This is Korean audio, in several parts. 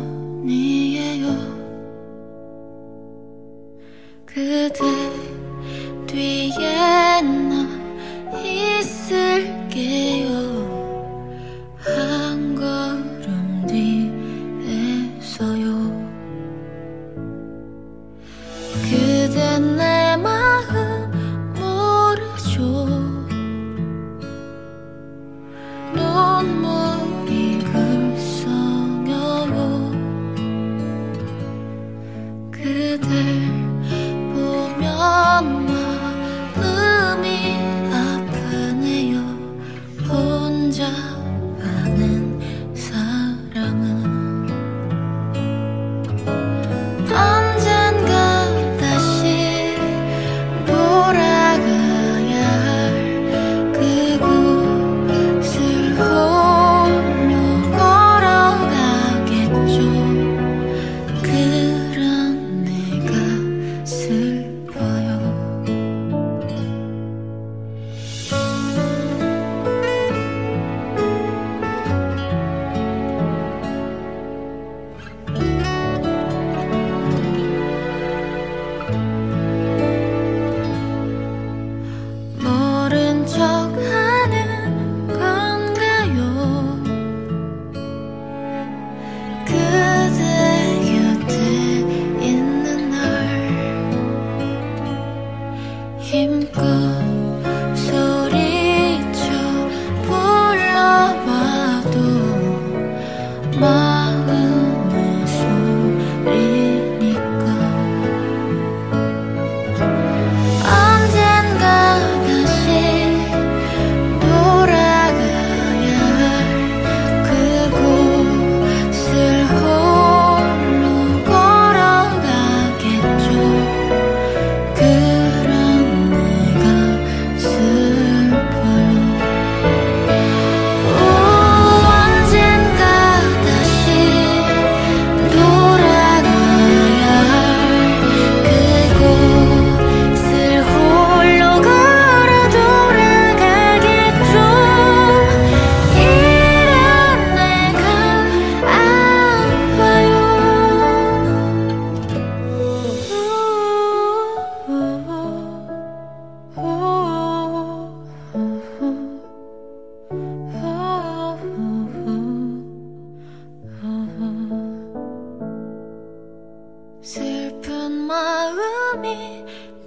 그대뿐이에요. 그대 갈게요 한 걸음 뒤에서요. 그대 내 마음 모르죠 눈물이 글썽여요. 그대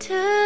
to